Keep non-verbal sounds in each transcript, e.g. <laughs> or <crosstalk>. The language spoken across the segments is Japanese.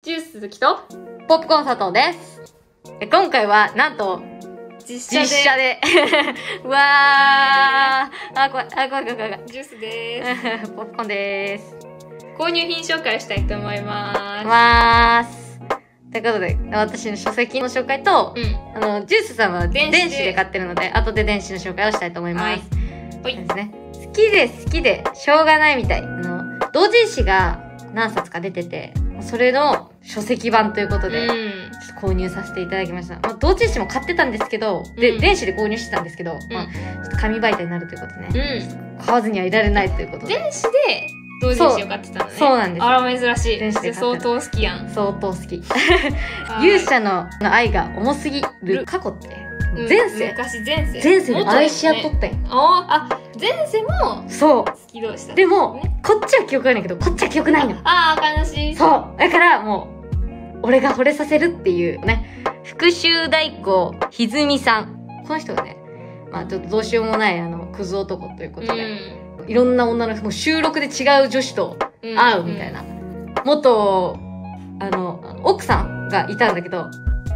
ジュース鈴木とポップコーン佐藤です。え今回は、なんと、実実写で。<laughs> うわー。あ、怖い、あ、怖い、怖い、怖い。ジュースで <laughs> ポップコーンでーす。す。購入品紹介したいと思います。まーす。ということで、私の書籍の紹介と、うん。あの、ジュースさんは電子で買ってるので、後で電子の紹介をしたいと思います。はいですね。好きで好きでしょうがないみたい。あの、同人誌が何冊か出てて、それの書籍版ということで、うん。ちょっと購入させていただきました。まあ、同人誌も買ってたんですけど、で、うん電子で購入してたんですけど、まあ、ちょっと紙媒体になるということでね、うん。買わずにはいられないということで、電子で同人誌を買ってたのね。そうなんですあら、珍しい。電子で相当好きやん。相当好き。はい勇者のの愛が重すぎる過去って、うん前世、昔前世。前世で愛し合っとっったんよ。ああ、前世もそ好き同士だう。でもね、こっちは記憶あるんだけど、こっちは記憶ないの。ああ、悲しい。そう。だからもう、俺が惚れさせるっていうね、復讐代行ひずみさん。この人がね、まあちょっとどうしようもない、あの、クズ男ということで、いろんな女の人、もう収録で違う女子とうん。会うみたいな。元、あの、奥さんがいたんだけど、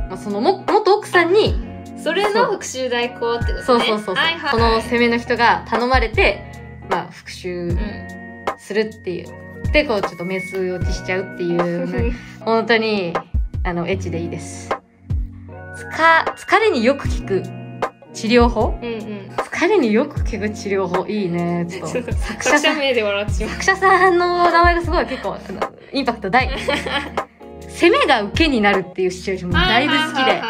まあ、そのも、元奥さんに、うん。それの復讐代行ってことね。そうそうそうそう、はいはいその攻めの人が頼まれて、まあ、復讐うん。するっていう。で、こう、ちょっとメス落ちしちゃうっていう、ね、<laughs> 本当に、あの、エッチでいいです。つか、疲れによく効く治療法？うんうん。疲れによく効く治療法いいね。ちょっと、<laughs> 作作者さん、者名で笑ってしまう。作者さんの名前がすごい結構、あのインパクト大。<laughs> 攻めが受けになるっていうシチュエーションもだいぶ好きで。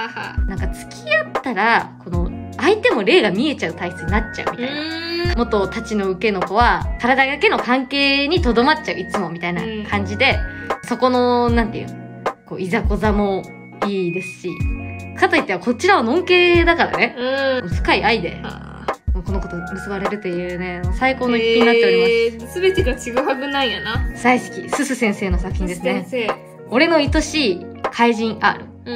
なんか付き合ったら、この、相手も霊が見えちゃう体質になっちゃうみたいな。はい。元たちの受けの子は、体だけの関係にとどまっちゃう、いつもみたいな感じで、そこの、なんていう、こう、いざこざもいいですし、かといってはこちらはのんけだからね、うん。深い愛で、あこの子と結ばれるというね、最高の一品になっております。すべてがちぐはぐなんやな。大好き、すす先生の作品ですね。先生。俺の愛しい怪人 R。うん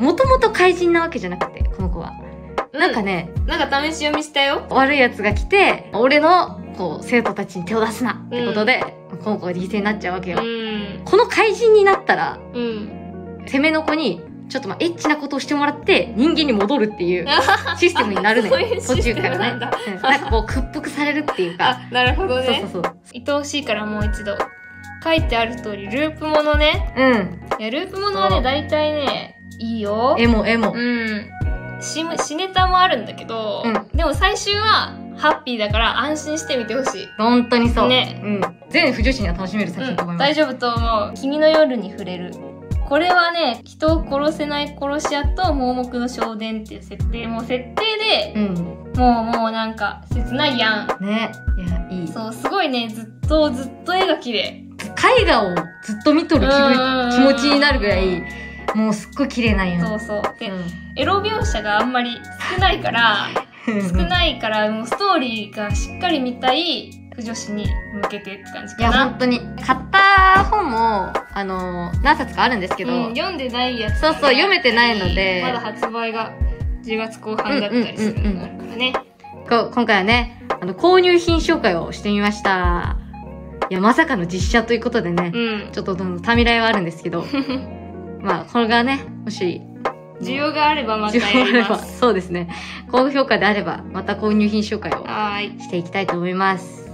うん。もともと怪人なわけじゃなくて、この子は。なんかね。ね、なんか試し読みしたよ。悪い奴が来て、俺の、こう、生徒たちに手を出すなってことで、この子が犠牲になっちゃうわけよ。うん。この怪人になったら、うん。攻めの子に、ちょっとまあ、エッチなことをしてもらって、人間に戻るっていう <laughs> システムになるのそういうよ。途中からね。テムなんだうんなんかこう、屈服されるっていうか。あ、なるほどね。そうそうそう。愛おしいからもう一度。書いてある通り、ループものね。うん。いや、ループものはね、大体ね、いいよ。エモエモ。うん。し、しネタもあるんだけど、うんでも最終は、ハッピーだから安心して見てほしい。本当にそう。ねうん。全不女子には楽しめる作品と思います。大丈夫と思う。君の夜に触れる。これはね、人を殺せない殺し屋と盲目の少年っていう設定。もう設定で、うん。もうもうなんか、切ないやん。ね。いや、いい。そう、すごいね、ずっとずっと絵が綺麗。絵画をずっと見とる気持ちになるぐらい、もうすっごい綺麗なんよ。そうそう。で、うエロ描写があんまり少ないから、ん少ないから、もうストーリーがしっかり見たい、不女子に向けてって感じいや、かな。本当に。買った本も、あの、何冊かあるんですけど、うん、読んでないやつそうそう読めてないのでまだ発売が10月後半だったりするのがあるからね。こう今回はね、あの、購入品紹介をしてみました。いや、まさかの実写ということでね、うん。ちょっとためらいはあるんですけど、<laughs> まあ、これがね、もし、需要があればまた需要やがあれば、ります。そうですね。高評価であれば、また購入品紹介をはーい。していきたいと思います。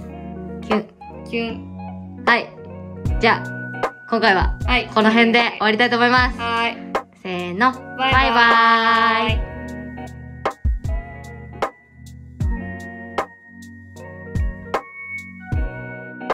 キュン。キュン。はい。じゃあ、今回ははい。この辺で終わりたいと思います。はーい。せーの。バイババイバーイイ。